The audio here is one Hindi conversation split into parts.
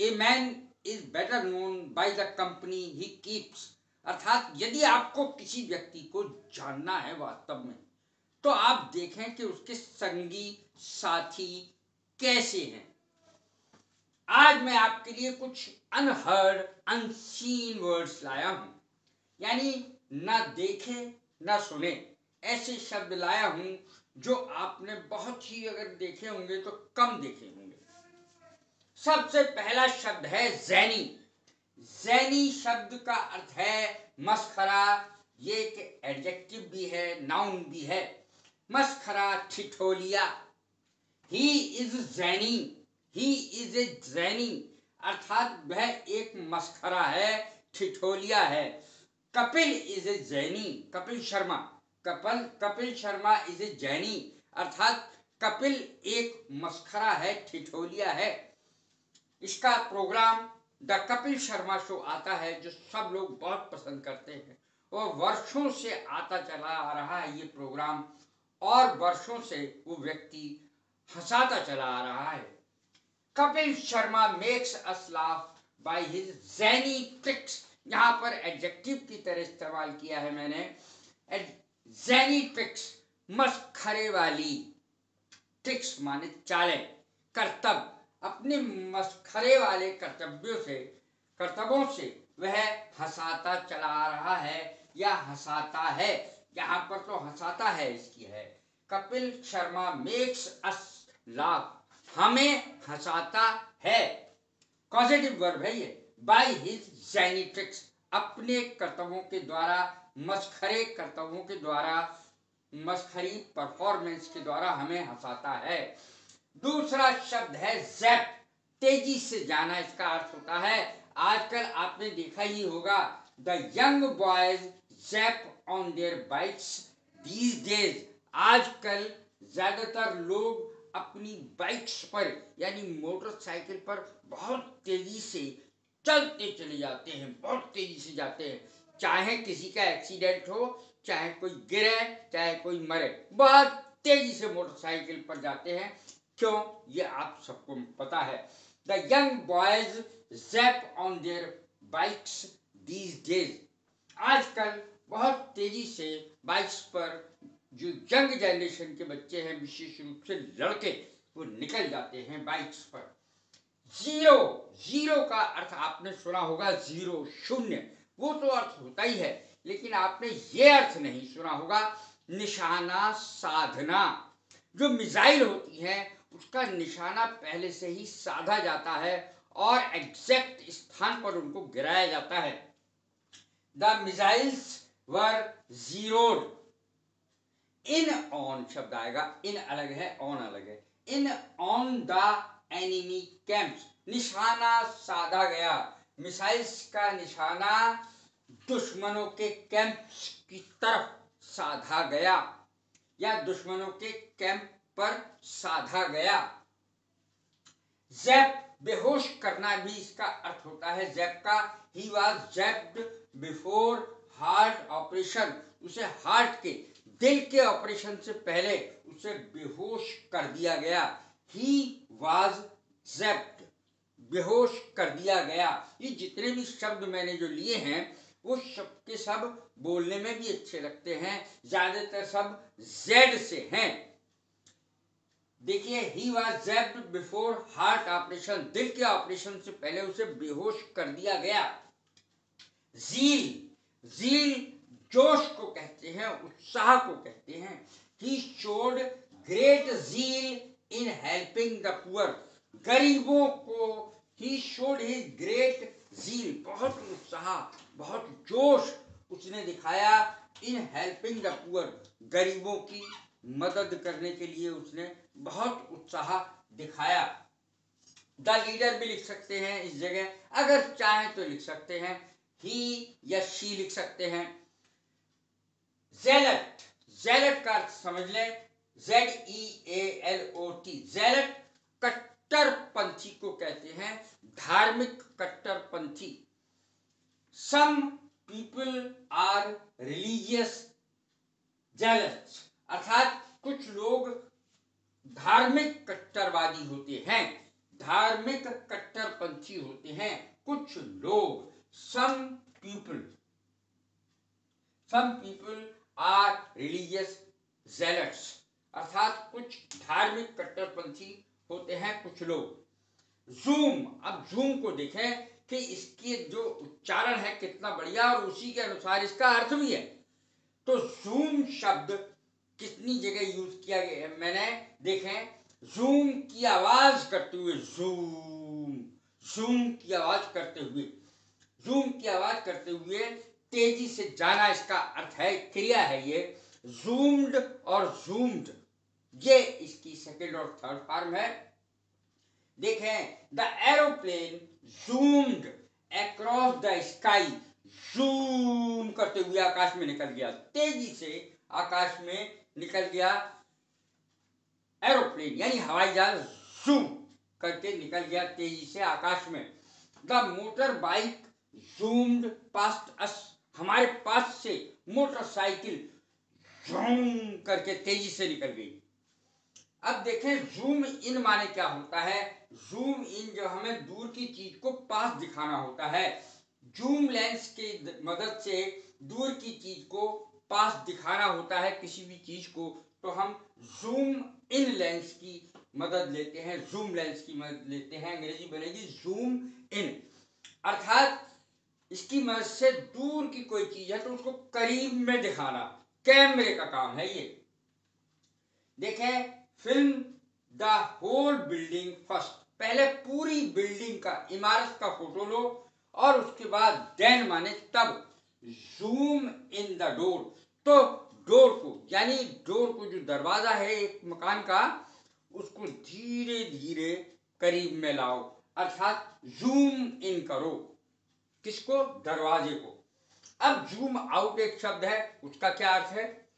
A man is better known by the company he keeps अर्थात यदि आपको किसी व्यक्ति को जानना है वास्तव में तो आप देखें कि उसके संगी साथी कैसे हैं। आज मैं आपके लिए कुछ अनहर्ड, अनसीन वर्ड्स लाया हूँ। यानी ना देखे, ना सुने, ऐसे शब्द लाया हूँ जो आपने बहुत ही अगर देखे होंगे तो कम देखे होंगे। सबसे पहला शब्द है जैनी। जैनी शब्द का अर्थ है मस्खरा। ये एक एडजेक्टिव भी है, नाउन भी है। मस्खरा, ठिठोलिया। He is जैनी he is a zany अर्थात वह एक मस्खरा है, ठिठोलिया है। Kapil is a zany Kapil Sharma. Kapil Kapil Sharma is a zany अर्थात कपिल एक मस्खरा है, ठिठोलिया है। इसका programme the Kapil Sharma show आता है, जो सब लोग बहुत पसंद करते हैं। और वर्षों से आता चला आ रहा है ये प्रोग्राम, और वर्षों से वो व्यक्ति हंसाता चला आ रहा है। Kapil Sharma makes us laugh by his zany tricks यहाँ पर एडजेक्टिव की तरह इस्तेमाल किया है मैंने। जैनी ट्रिक्स मस्खरे वाली ट्रिक्स माने चाले, कर्तव्य। अपने मस्खरे वाले कर्तव्यों से कर्तव्यों से वह हंसाता चला रहा है, या हंसाता है? यहाँ पर तो हंसाता है इसकी है। कपिल शर्मा मेक्स अस लाभ हमें हंसाता है। पॉजिटिव वर्ब है ये। बाई हिज जैनिट्रिक्स अपने कर्तव्यों के द्वारा मस्खरे कर्तव्यों के द्वारा मस्खरी परफॉर्मेंस के द्वारा हमें हंसाता है। दूसरा शब्द है जैप। तेज़ी से जाना इसका अर्थ होता है। आजकल आपने देखा ही होगा the young boys zap on their bikes these days आजकल ज़्यादातर लोग अपनी बाइक्स पर, यानी मोटरसाइकिल पर बहुत तेज़ी से चलते चले जाते हैं, बहुत तेज़ी से जाते हैं। चाहे किसी का एक्सीडेंट हो, चाहे कोई गिरे, चाहे कोई मरे, बहुत तेज़ी से मोटरसाइकिल पर जाते हैं। क्यों? ये आप सबको पता है। The young boys zap on their bikes these days आजकल बहुत तेज़ी से बाइक्स पर जो यंग जनरेशन के बच्चे हैं, विशेष रूप से लड़के, वो निकल जाते हैं बाइक्स पर। ज़ीरो ज़ीरो का अर्थ आपने सुना होगा ज़ीरो शून्य। वो तो अर्थ होता ही है, लेकिन आपने ये अर्थ नहीं सुना होगा, निशाना साधना। जो मिसाइल होती है उसका निशाना पहले से ही साधा जाता है और एग्जैक्ट स्थान पर उनको गिराया जाता है। The missiles were zero in on शब्द आएगा इन अलग है ऑन अलग है। In on the enemy camps निशाना साधा गया। मिसाइल्स का निशाना दुश्मनों के कैंप्स की तरफ़ साधा गया। या दुश्मनों के कैंप पर साधा गया। जैप बेहोश करना भी इसका अर्थ होता है। जैप का he was zapped before heart operation उसे हार्ट के, दिल के ऑपरेशन से पहले उसे बेहोश कर दिया गया। ही वॉज़ जैप्ड बेहोश कर दिया गया। ये जितने भी शब्द मैंने जो लिए हैं, वो शब्द के सब बोलने में भी अच्छे लगते हैं। ज़्यादातर सब जेड से हैं। देखिए he was zapped before heart operation दिल के ऑपरेशन से पहले उसे बेहोश कर दिया गया। जील जील जोश को कहते हैं, उत्साह को कहते हैं। He showed great zeal in helping the poor गरीबों को he showed his great zeal बहुत उत्साह, बहुत जोश उसने दिखाया इन हेल्पिंग द पुअर गरीबों की मदद करने के लिए उसने बहुत उत्साह दिखाया। द लीडर भी लिख सकते हैं इस जगह। अगर चाहे तो लिख सकते हैं। ही या शी लिख सकते हैं। जेलट। जेलट का अर्थ समझ लें। Z E A L O T zealot कट्टरपंथी को कहते हैं। धार्मिक कट्टरपंथी some people are religious zealot अर्थात कुछ लोग धार्मिक कट्टरवादी होते हैं, धार्मिक कट्टरपंथी होते हैं, कुछ लोग some people some people are religious zealots अर्थात कुछ धार्मिक कट्टरपंथी होते हैं कुछ लोग। जूम अब जूम को देखें कि इसके जो उच्चारण है कितना बढ़िया और उसी के अनुसार इसका अर्थ भी है। तो जूम शब्द कितनी जगह यूज़ किया गया मैंने देखें जूम की आवाज़ करते हुए जूम जूम की आवाज़ करते हुए जूम की आवाज़ करते हुए तेज़ी से जाना इसका अर्थ है, क्रिया है ये जूम्ड और जूम्ड ये इसकी सेकेंड और थर्ड फॉर्म है। देखें the aeroplane zoomed across the sky zoom करते हुए आकाश में निकल गया। तेज़ी से आकाश में निकल गया एरोप्लेन, यानी हवाई जहाज़। जूम करके निकल गया तेज़ी से आकाश में। The motor bike zoomed past us, हमारे पास से मोटरसाइकिल जूम करके तेज़ी से निकल गई। अब देखें, जूम इन माने क्या होता है? जूम इन जो हमें दूर की चीज़ को पास दिखाना होता है। जूम लेंस की मदद से दूर की चीज़ को पास दिखाना होता है किसी भी चीज़ को तो हम जूम इन लेंस की मदद लेते हैं, जूम लेंस की मदद लेते हैं, अंग्रेज़ी बनेगी जूम इन। अर्थात इसकी मदद से दूर की कोई चीज़ है तो उसको करीब में दिखाना, कैमरे का काम है ये। देखें, film the whole building first, पहले पूरी बिल्डिंग का, इमारत का फ़ोटो लो और उसके बाद देन माने तब। Zoom in the door. तो डोर को, यानी डोर को जो दरवाज़ा है एक मकान का, उसको धीरे धीरे करीब में लाओ। अर्थात जूम इन करो। किसको? दरवाजे को। अब जूम आउट एक शब्द है, उसका क्या अर्थ है?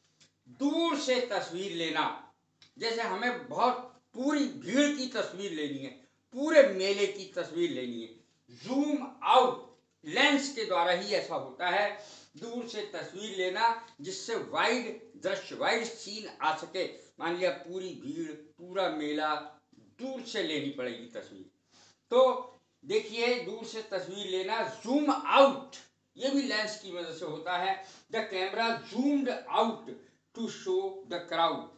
दूर से तस्वीर लेना। जैसे हमें बहुत पूरी भीड़ की तस्वीर लेनी है, पूरे मेले की तस्वीर लेनी है। जूम आउट लेंस के द्वारा ही ऐसा होता है। दूर से तस्वीर लेना जिससे वाइड दृश्य वाइड सीन आ सके। मान लिया पूरी भीड़, पूरा मेला दूर से लेनी पड़ेगी तस्वीर। तो देखिए, दूर से तस्वीर लेना जूम आउट ये भी लेंस की मदद से होता है। The camera zoomed out to show the crowd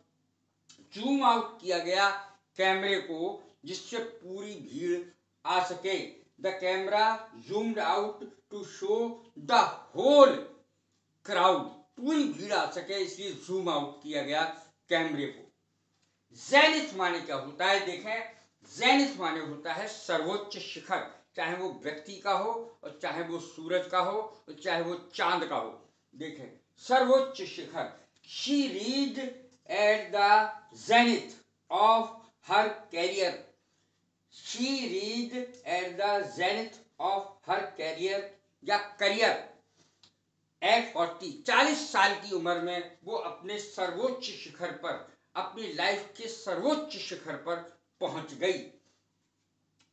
zoom out किया गया कैमरे को जिससे पूरी भीड़ आ सके। The camera zoomed out to show the whole crowd पूरी भीड़ आ सके इसलिए जूम आउट किया गया कैमरे को। जैनिथ माने क्या होता है? देखें जैनिथ माने होता है सर्वोच्च शिखर, चाहे वो व्यक्ति का हो और चाहे वो सूरज का हो और चाहे वो चाँद का हो। देखें, सर्वोच्च शिखर। She reached at the zenith of her career. She reached at the zenith of her career, या करियर एट फोर्टी चालीस साल की उम्र में वो अपने सर्वोच्च शिखर पर, अपनी लाइफ के सर्वोच्च शिखर पर पहुँच गई।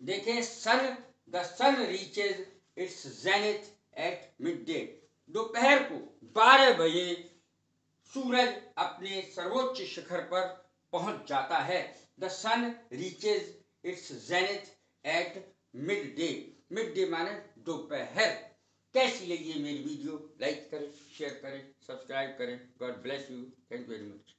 देखें sun the sun reaches its zenith at midday दोपहर को 12 बजे सूरज अपने सर्वोच्च शिखर पर पहुँच जाता है। The sun reaches its zenith at midday midday माने दोपहर। कैसी लगी मेरी वीडियो? लाइक करें, शेयर करें, सब्सक्राइब करें। God bless you. Thank you very much.